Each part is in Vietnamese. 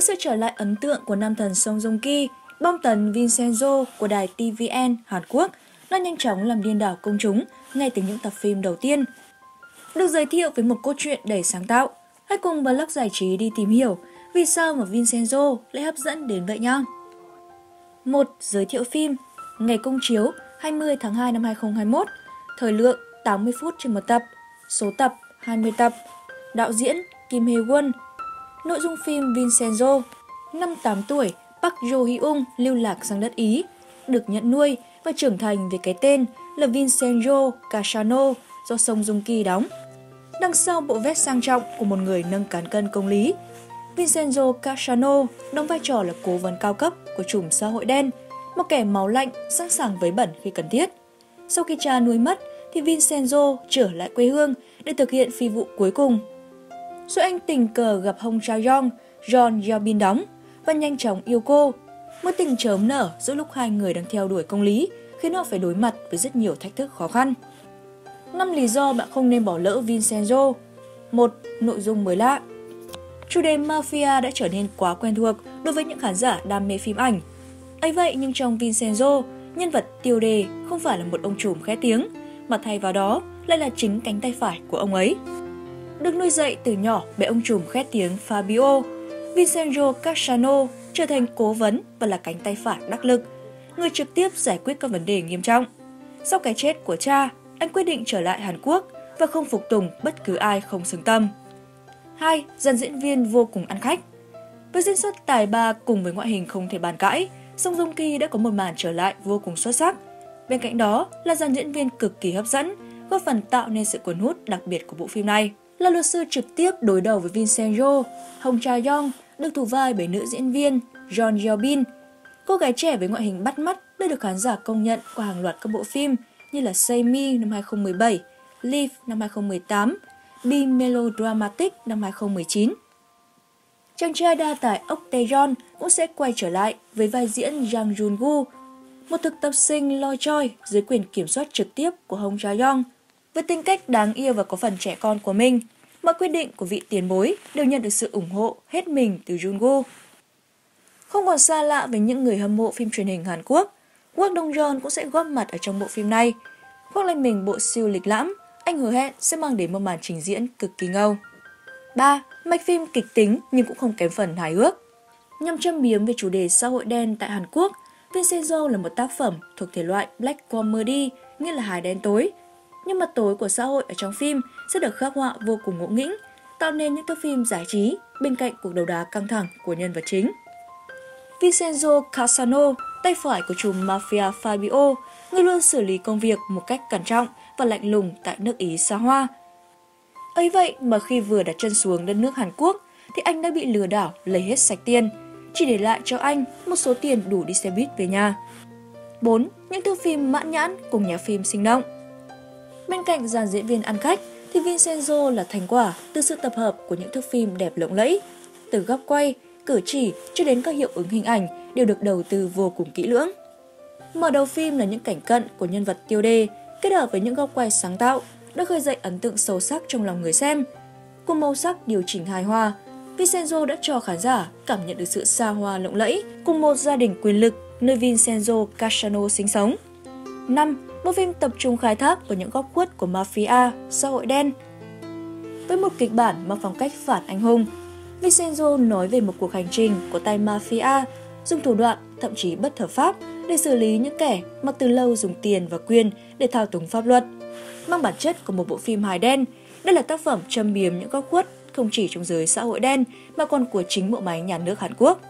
Với sự trở lại ấn tượng của nam thần Song Joong Ki, bom tấn Vincenzo của đài TVN Hàn Quốc đã nhanh chóng làm điên đảo công chúng ngay từ những tập phim đầu tiên. Được giới thiệu với một cốt truyện đầy sáng tạo, hãy cùng blog giải trí đi tìm hiểu vì sao mà Vincenzo lại hấp dẫn đến vậy nhá. 1. Giới thiệu phim Ngày công chiếu 20 tháng 2 năm 2021 Thời lượng 80 phút trên một tập Số tập 20 tập Đạo diễn Kim Hye Won Nội dung phim Vincenzo Năm 8 tuổi, Park Jo Hyung Ung lưu lạc sang đất Ý Được nhận nuôi và trưởng thành với cái tên là Vincenzo Casano do sông dung Ki đóng Đằng sau bộ vest sang trọng của một người nâng cán cân công lý Vincenzo Casano đóng vai trò là cố vấn cao cấp của chùm xã hội đen, một kẻ máu lạnh sẵn sàng với bẩn khi cần thiết. Sau khi cha nuôi mất, thì Vincenzo trở lại quê hương để thực hiện phi vụ cuối cùng. Rồi anh tình cờ gặp Hong Cha Yong, John Yeobin đóng và nhanh chóng yêu cô. Mối tình chớm nở giữa lúc hai người đang theo đuổi công lý khiến họ phải đối mặt với rất nhiều thách thức khó khăn. Năm lý do bạn không nên bỏ lỡ Vincenzo. một Nội dung mới lạ chủ đề mafia đã trở nên quá quen thuộc đối với những khán giả đam mê phim ảnh. ấy vậy nhưng trong Vincenzo, nhân vật tiêu đề không phải là một ông trùm khẽ tiếng, mà thay vào đó lại là chính cánh tay phải của ông ấy. Được nuôi dạy từ nhỏ bởi ông trùm khét tiếng Fabio, Vincenzo Casciano trở thành cố vấn và là cánh tay phải đắc lực, người trực tiếp giải quyết các vấn đề nghiêm trọng. Sau cái chết của cha, anh quyết định trở lại Hàn Quốc và không phục tùng bất cứ ai không xứng tâm. 2. Dàn diễn viên vô cùng ăn khách Với diễn xuất tài ba cùng với ngoại hình không thể bàn cãi, Song Joong Ki đã có một màn trở lại vô cùng xuất sắc. Bên cạnh đó là dàn diễn viên cực kỳ hấp dẫn, góp phần tạo nên sự cuốn hút đặc biệt của bộ phim này. Là luật sư trực tiếp đối đầu với Vincenzo, Hong Cha Yong được thủ vai bởi nữ diễn viên John Yeobin. Cô gái trẻ với ngoại hình bắt mắt đã được khán giả công nhận qua hàng loạt các bộ phim như là Say Me năm 2017, Live năm 2018, Be Melodramatic năm 2019. Chàng trai đa tài Ốc cũng sẽ quay trở lại với vai diễn Jang Jun Gu, một thực tập sinh lo choi dưới quyền kiểm soát trực tiếp của Hong Ja Young. Với tính cách đáng yêu và có phần trẻ con của mình, mọi quyết định của vị tiền bối đều nhận được sự ủng hộ hết mình từ Jungu. Không còn xa lạ với những người hâm mộ phim truyền hình Hàn Quốc, Quốc Dong Jeon cũng sẽ góp mặt ở trong bộ phim này. Khoác lên mình bộ siêu lịch lãm, anh hứa hẹn sẽ mang đến một màn trình diễn cực kỳ ngầu. 3. Mạch phim kịch tính nhưng cũng không kém phần hài hước. Nhằm châm biếm về chủ đề xã hội đen tại Hàn Quốc, Vincenzo là một tác phẩm thuộc thể loại Black Comedy, nghĩa là hài đen tối. Nhưng mặt tối của xã hội ở trong phim sẽ được khắc họa vô cùng ngộ nghĩnh, tạo nên những thước phim giải trí bên cạnh cuộc đấu đá căng thẳng của nhân vật chính. Vincenzo Casano, tay phải của chùm mafia Fabio, người luôn xử lý công việc một cách cẩn trọng và lạnh lùng tại nước Ý xa hoa. ấy vậy mà khi vừa đặt chân xuống đất nước Hàn Quốc thì anh đã bị lừa đảo lấy hết sạch tiền, chỉ để lại cho anh một số tiền đủ đi xe buýt về nhà. 4. Những thước phim mãn nhãn cùng nhà phim sinh động Bên cạnh dàn diễn viên ăn khách thì Vincenzo là thành quả từ sự tập hợp của những thước phim đẹp lộng lẫy. Từ góc quay, cử chỉ cho đến các hiệu ứng hình ảnh đều được đầu tư vô cùng kỹ lưỡng. Mở đầu phim là những cảnh cận của nhân vật tiêu đề kết hợp với những góc quay sáng tạo đã khơi dậy ấn tượng sâu sắc trong lòng người xem. Cùng màu sắc điều chỉnh hài hòa, Vincenzo đã cho khán giả cảm nhận được sự xa hoa lộng lẫy cùng một gia đình quyền lực nơi Vincenzo Casano sinh sống. 5. Bộ phim tập trung khai thác vào những góc khuất của mafia, xã hội đen. Với một kịch bản mang phong cách phản anh hùng, Vincenzo nói về một cuộc hành trình của tay mafia dùng thủ đoạn thậm chí bất hợp pháp để xử lý những kẻ mà từ lâu dùng tiền và quyền để thao túng pháp luật. Mang bản chất của một bộ phim hài đen, đây là tác phẩm châm biếm những góc khuất không chỉ trong giới xã hội đen mà còn của chính bộ máy nhà nước Hàn Quốc.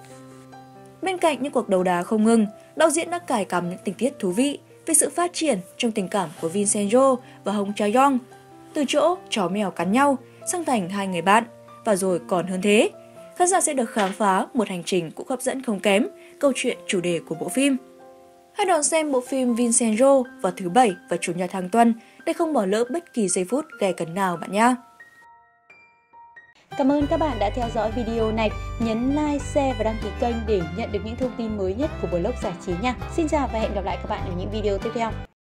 Bên cạnh những cuộc đấu đá không ngừng, đạo diễn đã cài cắm những tình tiết thú vị về sự phát triển trong tình cảm của Vincenzo và Hong Cha Yong. Từ chỗ chó mèo cắn nhau sang thành hai người bạn, và rồi còn hơn thế. Khán giả sẽ được khám phá một hành trình cũng hấp dẫn không kém, câu chuyện chủ đề của bộ phim. Hãy đón xem bộ phim Vincenzo vào thứ Bảy và Chủ nhật hàng tuần để không bỏ lỡ bất kỳ giây phút gay cấn nào bạn nhé. Cảm ơn các bạn đã theo dõi video này. Nhấn like, share và đăng ký kênh để nhận được những thông tin mới nhất của blog giải trí nha. Xin chào và hẹn gặp lại các bạn ở những video tiếp theo.